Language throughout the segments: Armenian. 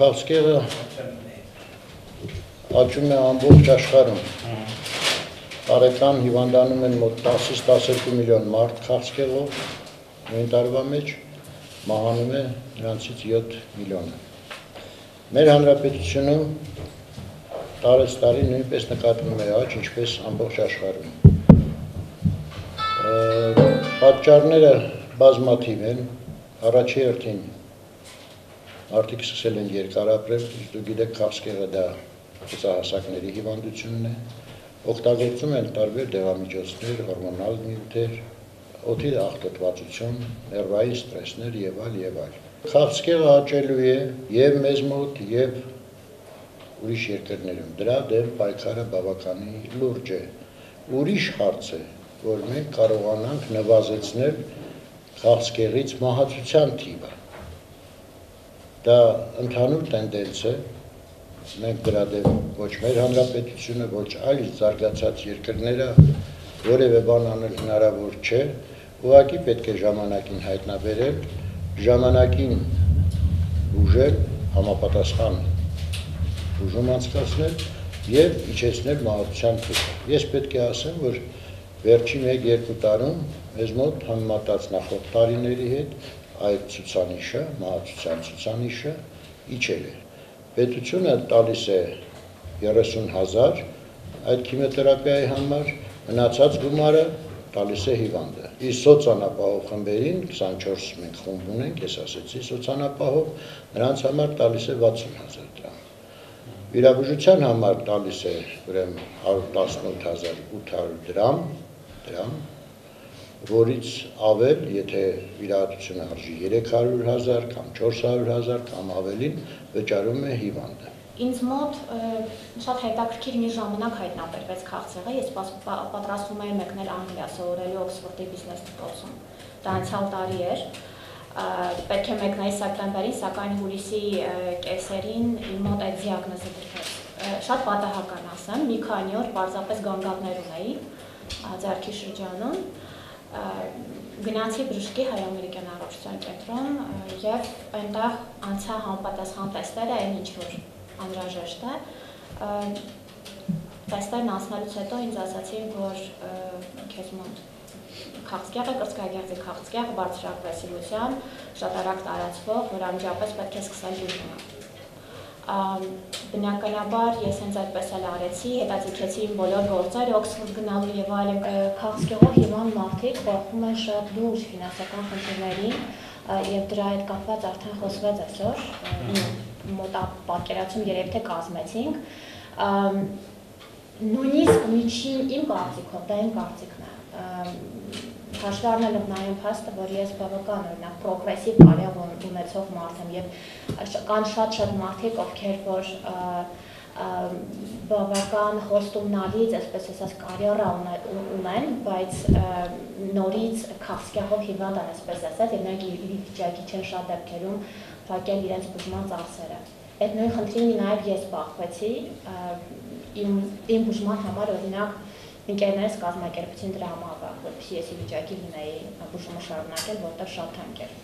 քաղցկեղը աճում է ամբողջ աշխարհում։ Տարեկան հիվանդանում են մոտ 10-ից 12 միլիոն մարդ քաղցկեղով, նույն տարվա մեջ մահանում է նրանցից 7 միլիոնը։ Մեր հանրապետությունում տարեստարի նույնպես նկատվում է աճ, ինչպես ամբողջ աշխարհում։ Պատճառները բազմաթիվ են, առաջի հերթին Արդիկ սկսել են երկար ապրել, դու գիտեք քաղցկեղը դա ցուցահասակների հիվանդությունն է։ Օգտագործում են տարբեր դեղամիջոցներ, հորմոնալ նյութեր, օդի աղտոտվածություն, ներվային ստրեսներ եւ այլ եւ այլ։ Քաղցկեղը աճելու է եւ մեզ մոտ եւ ուրիշ երկրներում։ Դրա դեմ պայքարը բավականին լուրջ է։ Ուրիշ հարց է, որ մենք կարողանանք նվազեցնել քաղցկեղից մահացության թիվը Դա ընդհանուր տենդենց է, մենք դրա դեմ ոչ մեր հանրապետությունը, ոչ այլ զարգացած երկրները որևէ բան անել հնարավոր չէ, ուղղակի պետք է ժամանակին հայտնաբերել, ժամանակին ուժել, համապատասխան ուժում անցկացնել եւ իջեցնել մահացության թիվը։ Ես պետք է ասեմ, որ վերջի 1-2 տարում մեզ մոտ համեմատած նախորդ տարիների հետ այդ ցուցանիշը, մահացության ցուցանիշը իջել է։ Պետությունը տալիս է 30000 այդ քիմիոթերապիայի համար, մնացած գումարը տալիս է հիվանդը։ Իսկ սոցիալապահով խմբերին 24 մենք խումբ ունենք, ես ասեցի սոցիալապահով, նրանց համար տալիս է 60000 դրամ։ Վիրաբուժության համար տալիս է ուրեմն 118800 դրամ, դրամ որից ավել, եթե վիրահատությունը արժի 300.000 կամ 400.000 կամ ավելին, վճարում է հիվանդը։ Ինձ մոտ շատ հետաքրքիր մի ժամանակ հայտնաբերվեց քաղցեղը, ես պատրաստում էի մեկնել Անգլիա սովորելու Օքսֆորդի բիզնես դպրոցում։ Դա անցյալ տարի էր պետք է մեկնայի սեպտեմբերին, սակայն հուլիսի կեսերին իմ մոտ այդ դիագնոզը դրվեց։ Շատ պատահական ասեմ, մի քանի օր պարզապես գանգատներ ունեի ձեռքի շրջանում գնացի բժշկի հայ-ամերիկյան առողջության կենտրոն եւ այնտեղ անցա համապատասխան տեստերը, այն ինչ որ անհրաժեշտ է։ Տեստերն անցնելուց հետո ինձ ասացին, որ քեզ մոտ քաղցկեղը, կրծքագեղձի քաղցկեղ, բարձր ագրեսիվության, շատ արագ տարածվող, որ անմիջապես պետք է սկսել բուժումը բնականաբար ես հենց այդպես էլ արեցի, հետաձգեցի իմ բոլոր գործերը, Օքսֆորդ գնալու եւ այլն քաղցկեղով հիվանդ մարդիկ բախվում են շատ լուրջ ֆինանսական խնդիրների եւ դրա հետ կապված արդեն խոսվեց այսօր մոտ պատկերացում երևի թե կազմեցինք նույնիսկ միջին իմ կարծիքով դա իմ կարծիքն է հաշվի առնելով նաև փաստը, որ ես բավական օրինակ պրոգրեսիվ կարիեր ունեցող մարդ եմ եւ կան շատ-շատ մարդիկ, ովքեր որ բավական խոստումնալից, այսպես ասած, կարիերա ունեն, բայց նորից քաղցկեղով հիվանդ են, այսպես ասած, եւ նրանք վիճակի չեն շատ դեպքերում փակել իրենց բուժման ծախսերը։ Այդ նույն խնդրին նաև ես բախվեցի իմ իմ բուժման համար օրինակ ընկերներս կազմակերպեցին դրամավը, որպեսզի ես վիճակի լինեի բուժումը շարունակել, որտեղ շատ թանկ էր։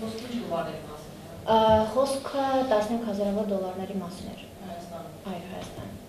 Խոսքը ինչ գումարների մասին է։ Խոսքը 15000 դոլարների մասին էր։ Հայաստան։ Այո, Հայաստան։